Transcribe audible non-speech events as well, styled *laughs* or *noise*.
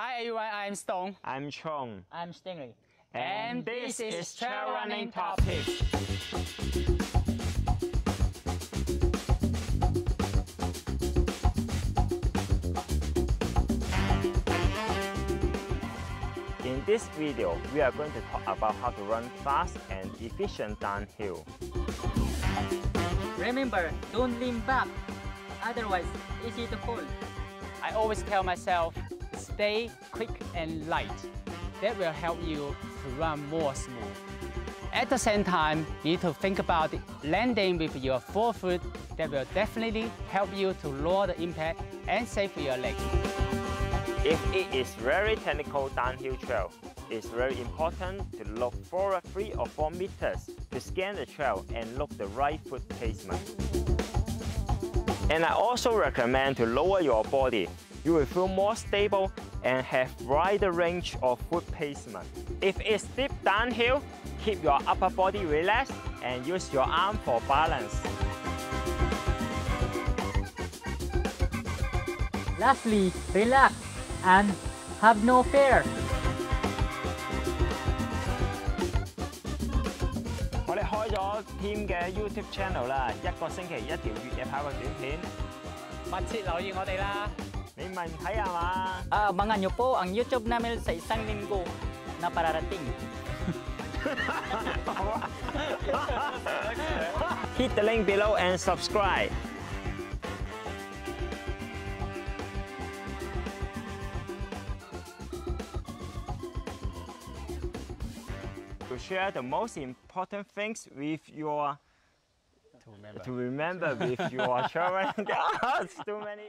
Hi everyone, I'm Stone. I'm Chong. I'm Stingray. And this is Trail Running Top Tips. In this video, we are going to talk about how to run fast and efficient downhill. Remember, don't lean back. Otherwise, easy to fall. I always tell myself, stay quick and light. That will help you to run more smooth. At the same time, you need to think about landing with your forefoot. That will definitely help you to lower the impact and save your leg. If it is very technical downhill trail, it's very important to look forward 3 or 4 meters to scan the trail and look the right foot placement. And I also recommend to lower your body You will feel more stable and have wider range of foot placement. If it's steep downhill, keep your upper body relaxed and use your arm for balance. Lastly, relax and have no fear. 我哋开咗 team 嘅 YouTube channel 啦，一个星期一条越野跑嘅短片，密切留意我哋啦。 namin mahihaya ma. Ah, ah abangan nyo po ang YouTube namin sa isang linggo na pararating. *laughs* Hit the link below and subscribe. To share the most important things with your to remember, to remember with your *laughs* children. *laughs* Too many.